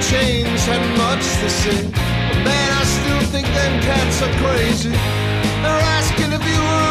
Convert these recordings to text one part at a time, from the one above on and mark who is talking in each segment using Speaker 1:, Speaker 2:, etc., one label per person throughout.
Speaker 1: haven't changed, had much to say. But man, I still think them cats are crazy. They're asking if you were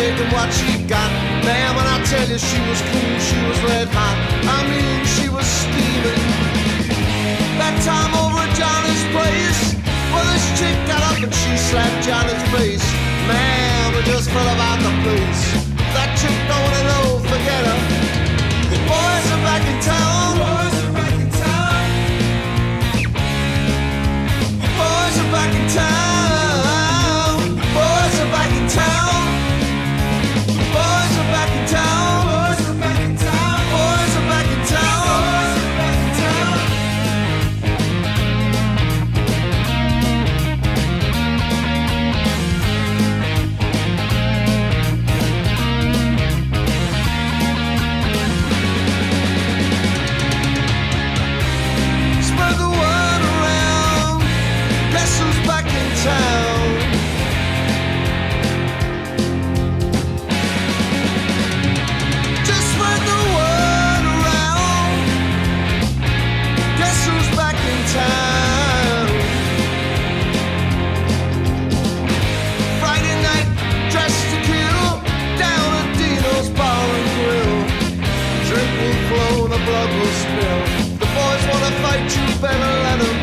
Speaker 1: taking what she got. Man, when I tell you she was cool, she was red hot. I mean, she was steaming. That time over at Johnny's place. spill. The boys wanna fight, you better let them.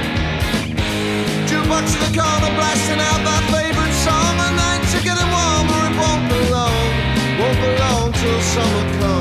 Speaker 1: bucks in the corner, blasting out my favorite song. A night to get it warmer, it won't belong. won't belong till summer comes.